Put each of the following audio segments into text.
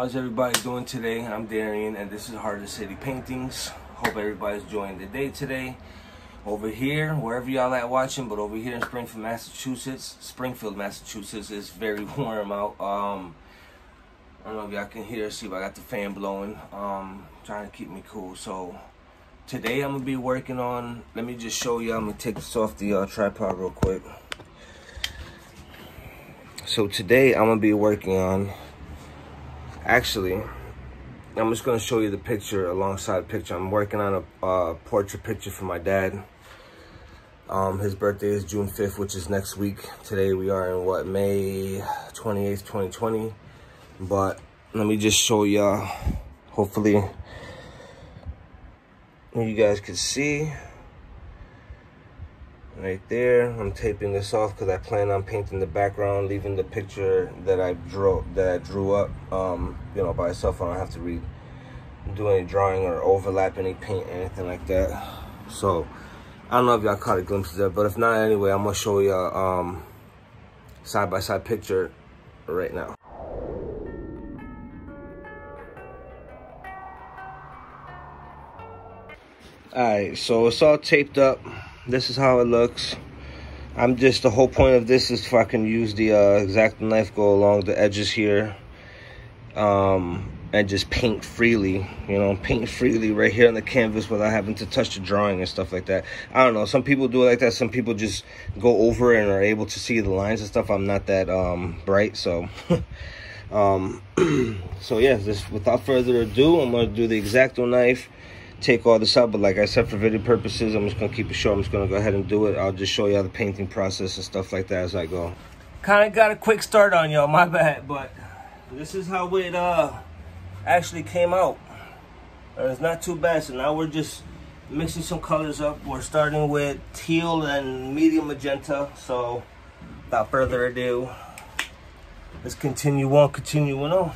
How's everybody doing today? I'm Darian and this is Heart of City Paintings. Hope everybody's enjoying the day today. Over here, wherever y'all at watching, but over here in Springfield, Massachusetts, Springfield, Massachusetts, it's very warm out. Um, I don't know if y'all can hear, see if I got the fan blowing, um, trying to keep me cool. So today I'm gonna be working on, let me just show you, I'm gonna take this off the uh, tripod real quick. So today I'm gonna be working on, actually, I'm just gonna show you the picture alongside the picture. I'm working on a uh, portrait picture for my dad. Um, his birthday is June 5th, which is next week. Today we are in what, May 28th, 2020. But let me just show y'all, hopefully you guys can see right there. I'm taping this off because I plan on painting the background, leaving the picture that I drew that I drew up, um, you know, by itself. I don't have to read, do any drawing or overlap any paint, anything like that. So I don't know if y'all caught a glimpse of that, but if not, anyway, I'm gonna show you um side by side picture right now. All right, so it's all taped up. This is how it looks. I'm just, the whole point of this is if I can use the uh, X-Acto knife, go along the edges here, um, and just paint freely, you know, paint freely right here on the canvas without having to touch the drawing and stuff like that. I don't know, some people do it like that. Some people just go over and are able to see the lines and stuff. I'm not that um, bright, so... um, so yeah, just without further ado, I'm gonna do the X-Acto knife take all this out but like i said for video purposes i'm just gonna keep it short. I'm just gonna go ahead and do it. I'll just show you how the painting process and stuff like that as i go. Kind of got a quick start on y'all my bad but this is how it uh actually came out. And it's not too bad so now we're just mixing some colors up. We're starting with teal and medium magenta so without further ado let's continue on continuing on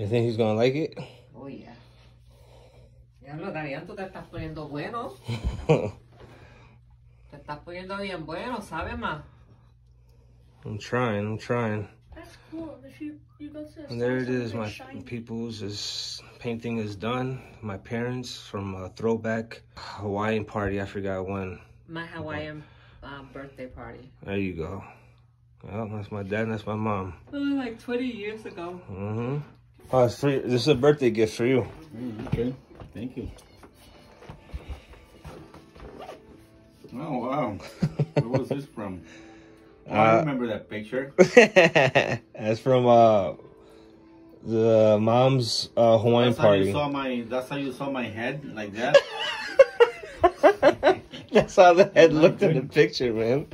You think he's gonna like it? Oh, yeah. Diablo, Darian, tú te estás poniendo bueno. Te estás poniendo bien bueno, ¿sabes más? I'm trying, I'm trying. That's cool. If you you go to the And there it store, is, they're my shiny. peoples. This painting is done. My parents from a throwback Hawaiian party. I forgot when. My Hawaiian uh, birthday party. There you go. Well, that's my dad and that's my mom. It was like 20 years ago. Mm-hmm. Oh, it's free. This is a birthday gift for you. Mm, okay, thank you. Oh wow, where was this from? Oh, I Uh, remember that picture. that's from uh the mom's uh, Hawaiian That's how you saw my. That's how you saw my head like that. That's how the head looked in the picture, man.